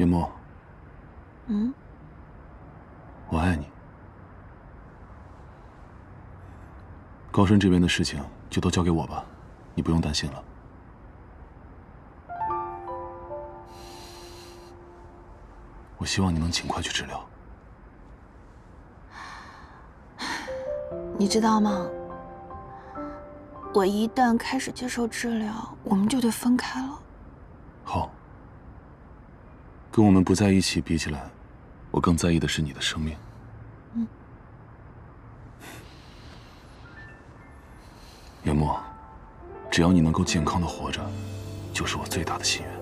叶墨，嗯，我爱你。高深这边的事情就都交给我吧，你不用担心了。我希望你能尽快去治疗。你知道吗？我一旦开始接受治疗，我们就得分开了。好，跟我们不在一起比起来，我更在意的是你的生命。嗯。叶墨，只要你能够健康的活着，就是我最大的心愿。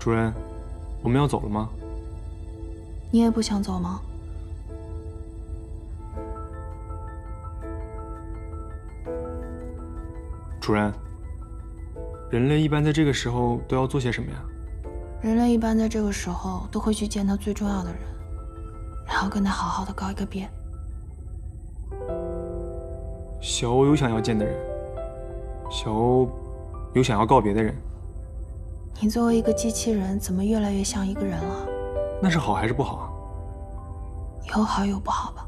主任，我们要走了吗？你也不想走吗？主任，人类一般在这个时候都要做些什么呀？人类一般在这个时候都会去见他最重要的人，然后跟他好好的告一个别。小欧有想要见的人，小欧有想要告别的人。你作为一个机器人，怎么越来越像一个人了？那是好还是不好啊？有好有不好吧。